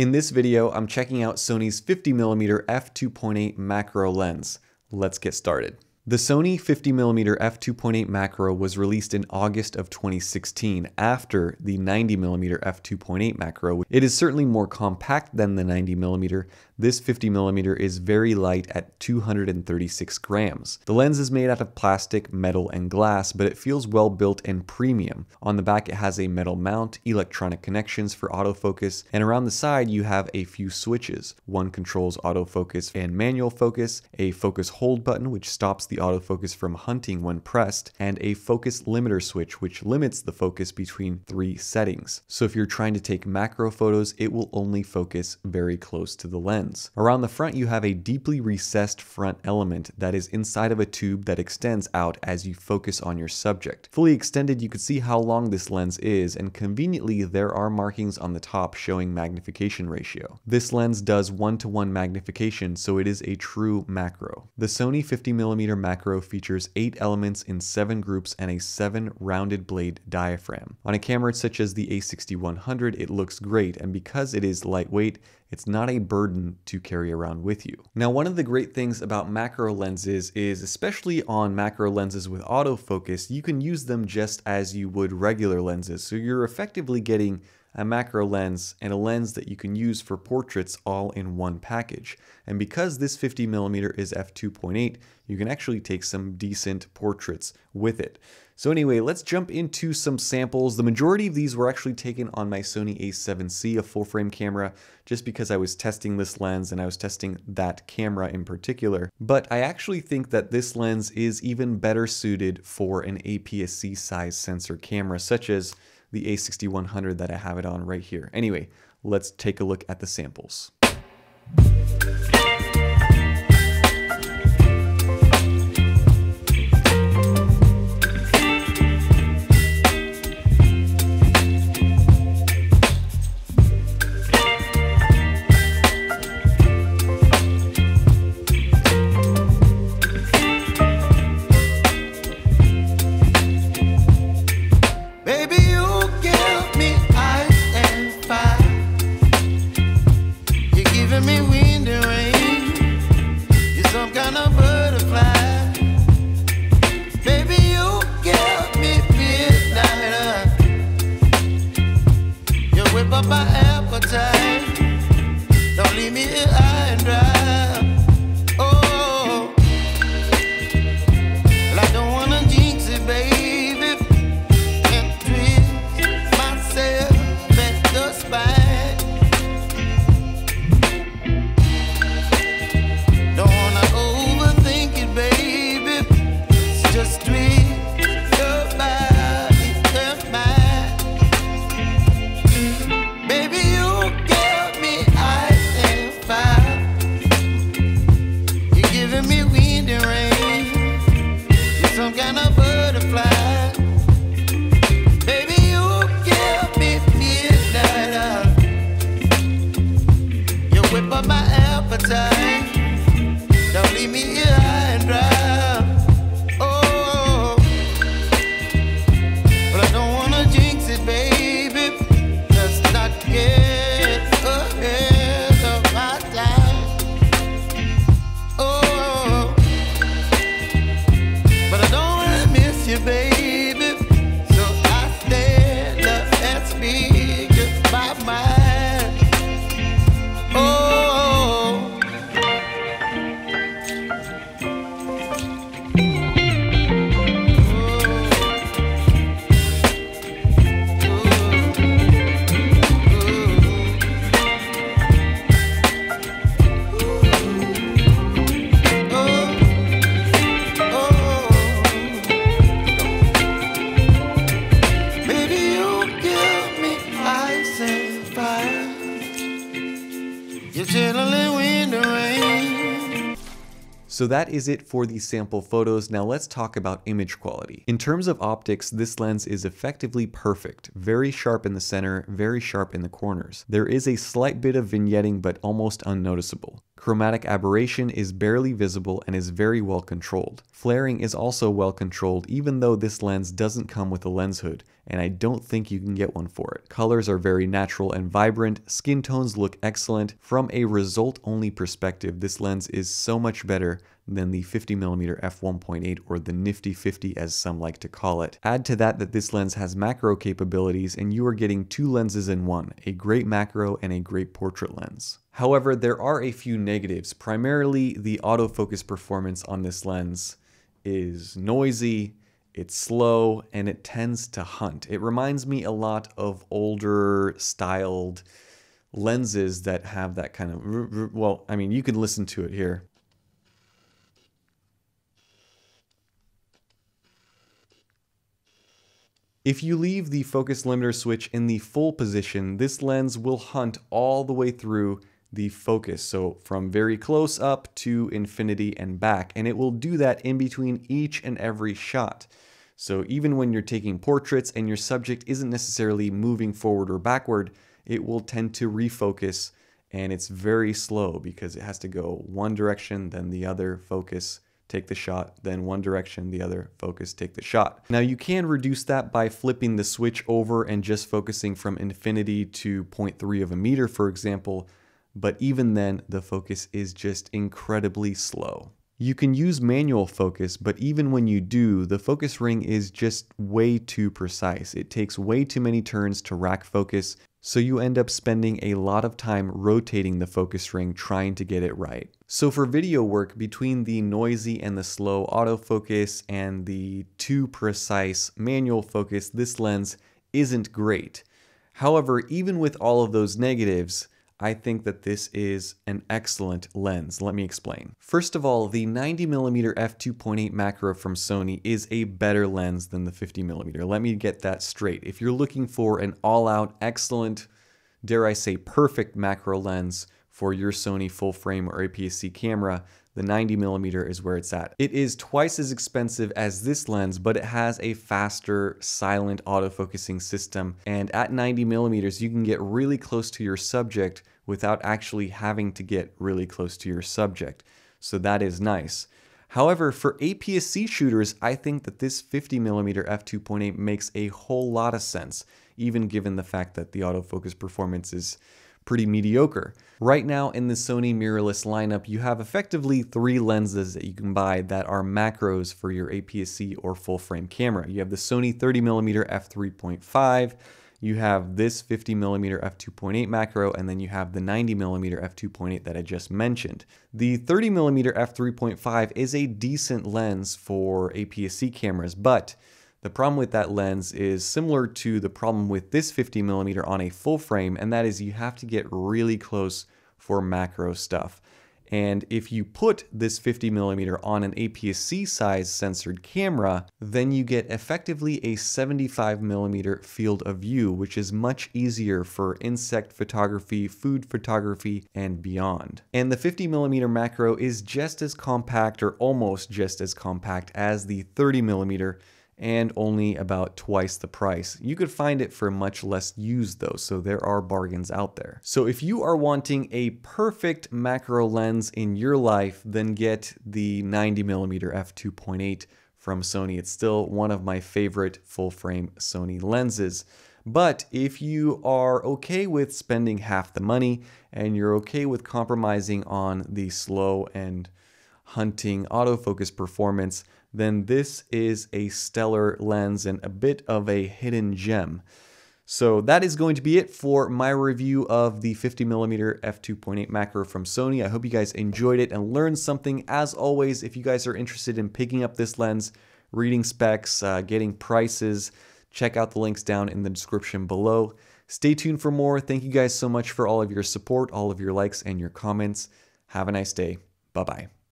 In this video, I'm checking out Sony's 50mm f2.8 macro lens. Let's get started. The Sony 50mm f2.8 macro was released in August of 2016 after the 90mm f2.8 macro. It is certainly more compact than the 90mm. This 50mm is very light at 236 grams. The lens is made out of plastic, metal, and glass, but it feels well built and premium. On the back it has a metal mount, electronic connections for autofocus, and around the side you have a few switches. One controls autofocus and manual focus, a focus hold button which stops the autofocus from hunting when pressed, and a focus limiter switch which limits the focus between three settings. So if you're trying to take macro photos, it will only focus very close to the lens. Around the front you have a deeply recessed front element that is inside of a tube that extends out as you focus on your subject. Fully extended you can see how long this lens is and conveniently there are markings on the top showing magnification ratio. This lens does one-to-one -one magnification so it is a true macro. The Sony 50mm macro features 8 elements in 7 groups and a 7 rounded blade diaphragm. On a camera such as the a6100 it looks great and because it is lightweight it's not a burden to carry around with you. Now one of the great things about macro lenses is especially on macro lenses with autofocus you can use them just as you would regular lenses so you're effectively getting a macro lens, and a lens that you can use for portraits all in one package. And because this 50mm is f2.8, you can actually take some decent portraits with it. So anyway, let's jump into some samples. The majority of these were actually taken on my Sony a7C, a full frame camera, just because I was testing this lens and I was testing that camera in particular. But I actually think that this lens is even better suited for an APS-C size sensor camera, such as the A6100 that I have it on right here. Anyway, let's take a look at the samples. my So that is it for the sample photos. Now let's talk about image quality. In terms of optics, this lens is effectively perfect. Very sharp in the center, very sharp in the corners. There is a slight bit of vignetting, but almost unnoticeable. Chromatic aberration is barely visible and is very well controlled. Flaring is also well controlled even though this lens doesn't come with a lens hood, and I don't think you can get one for it. Colors are very natural and vibrant, skin tones look excellent. From a result-only perspective, this lens is so much better than the 50mm f1.8 or the nifty 50 as some like to call it. Add to that that this lens has macro capabilities and you are getting two lenses in one, a great macro and a great portrait lens. However, there are a few negatives, primarily the autofocus performance on this lens is noisy, it's slow, and it tends to hunt. It reminds me a lot of older styled lenses that have that kind of, well, I mean, you can listen to it here. If you leave the focus limiter switch in the full position, this lens will hunt all the way through the focus. So from very close up to infinity and back. And it will do that in between each and every shot. So even when you're taking portraits and your subject isn't necessarily moving forward or backward, it will tend to refocus and it's very slow because it has to go one direction, then the other, focus, take the shot, then one direction, the other, focus, take the shot. Now you can reduce that by flipping the switch over and just focusing from infinity to 0.3 of a meter, for example, but even then, the focus is just incredibly slow. You can use manual focus, but even when you do, the focus ring is just way too precise. It takes way too many turns to rack focus, so you end up spending a lot of time rotating the focus ring trying to get it right. So for video work, between the noisy and the slow autofocus and the too precise manual focus, this lens isn't great. However, even with all of those negatives, I think that this is an excellent lens. Let me explain. First of all, the 90mm f2.8 macro from Sony is a better lens than the 50mm. Let me get that straight. If you're looking for an all-out excellent, dare I say perfect macro lens for your Sony full frame or APS-C camera, the 90 millimeter is where it's at. It is twice as expensive as this lens, but it has a faster silent autofocusing system. And at 90 millimeters, you can get really close to your subject without actually having to get really close to your subject. So that is nice. However, for APS-C shooters, I think that this 50mm f2.8 makes a whole lot of sense, even given the fact that the autofocus performance is pretty mediocre. Right now in the Sony mirrorless lineup, you have effectively three lenses that you can buy that are macros for your APS-C or full frame camera. You have the Sony 30mm f3.5, you have this 50mm f2.8 macro, and then you have the 90mm f2.8 that I just mentioned. The 30mm f3.5 is a decent lens for APS-C cameras, but the problem with that lens is similar to the problem with this 50 millimeter on a full frame, and that is you have to get really close for macro stuff. And if you put this 50 millimeter on an APS-C size sensored camera, then you get effectively a 75 millimeter field of view, which is much easier for insect photography, food photography, and beyond. And the 50 millimeter macro is just as compact or almost just as compact as the 30 millimeter and only about twice the price. You could find it for much less used though, so there are bargains out there. So if you are wanting a perfect macro lens in your life, then get the 90mm f2.8 from Sony. It's still one of my favorite full frame Sony lenses. But if you are okay with spending half the money and you're okay with compromising on the slow and hunting autofocus performance, then this is a stellar lens and a bit of a hidden gem. So that is going to be it for my review of the 50mm f2.8 macro from Sony. I hope you guys enjoyed it and learned something. As always, if you guys are interested in picking up this lens, reading specs, uh, getting prices, check out the links down in the description below. Stay tuned for more. Thank you guys so much for all of your support, all of your likes, and your comments. Have a nice day. Bye-bye.